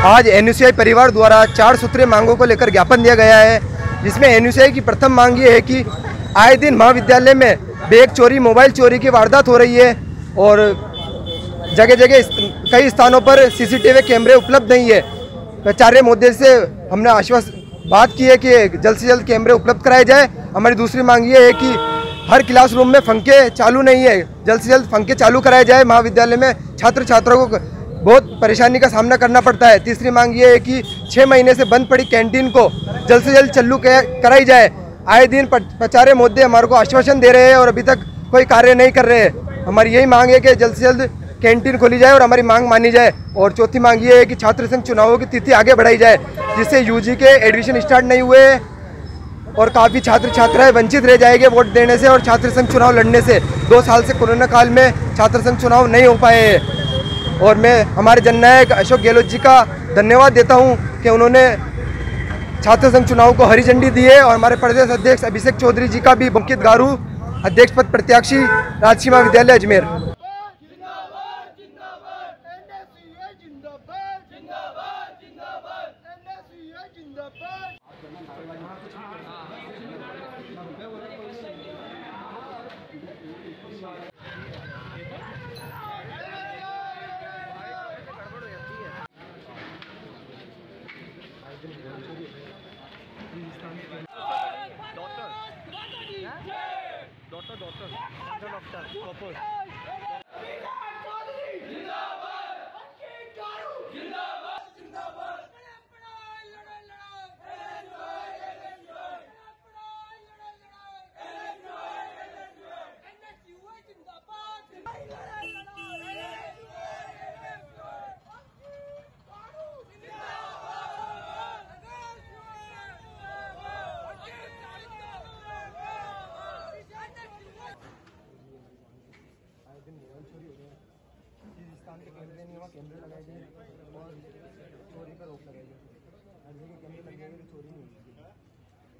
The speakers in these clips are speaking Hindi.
आज एनयूसीआई परिवार द्वारा चार सूत्रीय मांगों को लेकर ज्ञापन दिया गया है, जिसमें एन की प्रथम मांग ये है कि आए दिन महाविद्यालय में बैग चोरी, मोबाइल चोरी की वारदात हो रही है और जगह जगह कई स्थानों पर सीसीटीवी कैमरे उपलब्ध नहीं है। प्राचार्य मुद्दे से हमने आश्वास बात की है कि जल्द से जल्द कैमरे उपलब्ध कराए जाए। हमारी दूसरी मांग ये है कि हर क्लासरूम में पंखे चालू नहीं है, जल्द से जल्द पंखे चालू कराए जाए। महाविद्यालय में छात्र छात्रों को बहुत परेशानी का सामना करना पड़ता है। तीसरी मांग ये है कि छः महीने से बंद पड़ी कैंटीन को जल्द से जल्द चालू कराई जाए। आए दिन प्रचार्य मोदी हमारे को आश्वासन दे रहे हैं और अभी तक कोई कार्य नहीं कर रहे हैं। हमारी यही मांग है कि जल्द से जल्द कैंटीन खोली जाए और हमारी मांग मानी जाए। और चौथी मांग ये है कि छात्र संघ चुनावों की तिथि आगे बढ़ाई जाए, जिससे यूजी के एडमिशन स्टार्ट नहीं हुए और काफ़ी छात्र छात्राएँ वंचित रह जाएँगे वोट देने से और छात्र संघ चुनाव लड़ने से। दो साल से कोरोना काल में छात्र संघ चुनाव नहीं हो पाए हैं। और मैं हमारे जननायक अशोक गहलोत जी का धन्यवाद देता हूँ कि उन्होंने छात्र संघ चुनाव को हरी झंडी दी है और हमारे प्रदेश अध्यक्ष अभिषेक चौधरी जी का भी बंकित गारू अध्यक्ष पद प्रत्याशी राजसीमा विद्यालय Ajmer. Doctor doctor doctor doctor কপর के केंद्र वहाँ कैमरे लगाए गए और चोरी पर रोक लगाई गई हर जगह कैमरे तो चोरी नहीं होगी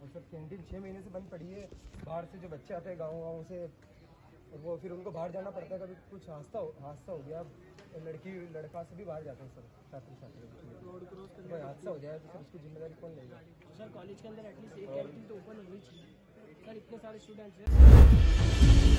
और सब कैंटीन छः महीने से बंद पड़ी है। बाहर से जो बच्चे आते हैं गाँव गाँव से और वो फिर उनको बाहर जाना पड़ता है। कभी कुछ हादसा हो हादसा हो गया लड़की लड़का से भी बाहर जाते हैं सर छात्र छात्र कोई हादसा हो जाए तो सर उसकी ज़िम्मेदारी कौन लेगा? सर कॉलेज के अंदर एटलीस्ट एक कैंटीन तो ओपन होनी चाहिए। सर इतने सारे स्टूडेंट्स हैं।